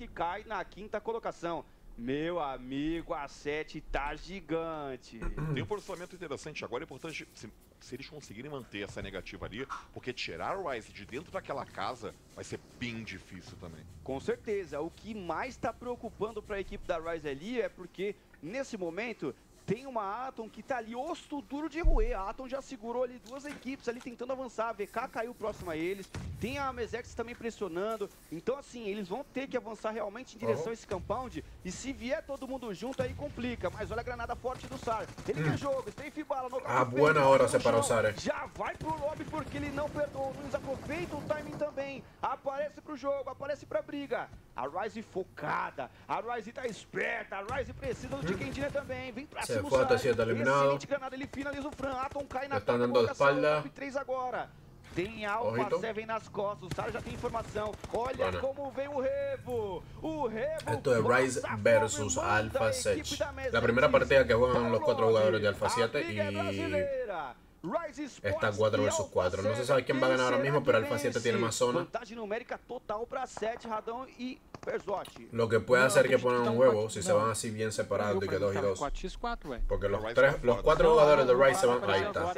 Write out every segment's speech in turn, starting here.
que cai na quinta colocação. Meu amigo, a 7 tá gigante. Tem um posicionamento interessante agora, é importante se, se, eles conseguirem manter essa negativa ali, porque tirar o Rise de dentro daquela casa vai ser bem difícil também. Com certeza, o que mais está preocupando para a equipe da Rise ali é porque nesse momento tem uma Atom que tá ali osso duro de roer. A Atom já segurou ali duas equipes ali tentando avançar. A VK caiu próximo a eles. Tem a Mezex também pressionando. Então, assim, eles vão ter que avançar realmente em direção uhum. a esse compound. E se vier todo mundo junto, aí complica. Mas olha a granada forte do Sar. Ele hum. quer jogo, Strafe bala. No ah, boa na hora separar o Sar. Já vai pro lobby ele não perdoa. O Nunes aproveita o timing também. Aparece pro jogo, aparece pra briga. A Ryze focada. A Ryze tá esperta. A Ryze precisa do Tiquendina também. Vem pra cima se fue, está eliminado. Ele finaliza o Fran. Atom cai na Están dando de espalda. 3 agora. Tem Alpha 7 nas costas, o Sara já tem informação. Olha bueno. como vem o Revo. O Revo. Esto es Rise versus Alpha 7. La primera partida que juegan los cuatro jugadores de Alpha 7 y Está 4 versus 4. No se sabe quién va a ganar ahora mismo, pero Alpha 7 tiene más zona. Lo que puede hacer que pongan un huevo si se van así bien separados y que 2 y 2. Porque los, tres, los cuatro jugadores de Rise se van. Ahí está.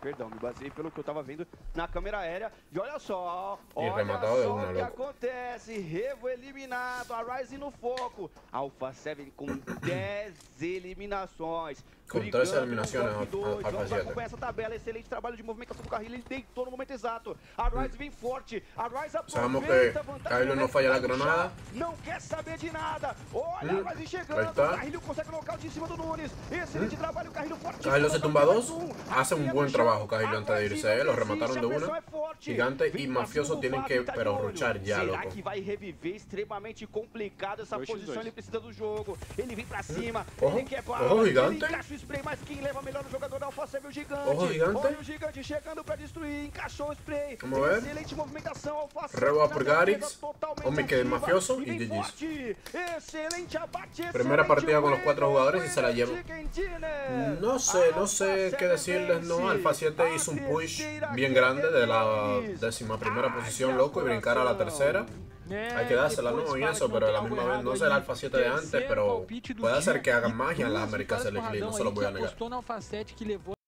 Perdão, me baseei pelo que eu tava vendo na câmera aérea. E olha só, olha rematado de uma, o que acontece. Revo eliminado, a Rise no foco. Alpha 7 com 10 eliminações. Com 3 eliminações, 7 acompanha essa tabela. Excelente trabalho de movimentação do Carrilho. Ele deitou no momento exato. A Rise vem forte. A Rise aproveita a. Carrilho não falha a granada. Não quer saber de nada. Olha hum. a Rise chegando. O Carrilho consegue nocaute em cima do Nunes. Excelente hum. trabalho. O Carrilho forte. Carrilho se tumba dos. Hace un buen trabajo Carrillo antes de irse. Eh. Lo remataron de una. Gigante y Mafioso tienen que pero ruchar ya, loco. que vai reviver extremamente complicado essa posição? Ele precisa do jogo. Ele vem pra cima. Ojo, ele quer gigante. Ele encaixa o spray, mas quem leva melhor no jogador da Alfa é o gigante. Ojo, gigante. Olha o gigante chegando pra destruir. Encaixou o spray. Vamos ver. Excelente movimentação. Alfa Reba por Garix. Homem que é mafioso y GG's. Excelente abate. Primera partida con los cuatro jugadores y se la lleva. No sé, no sé qué decirles. No, Alfa 7 hizo un push bien grande de la décima primera posición, loco, y brincar a la tercera. Hay que dársela, ¿no? Y eso, pero a la misma vez no es el Alpha 7 de antes, pero puede hacer que hagan magia en las Américas Select League, no se lo voy a negar.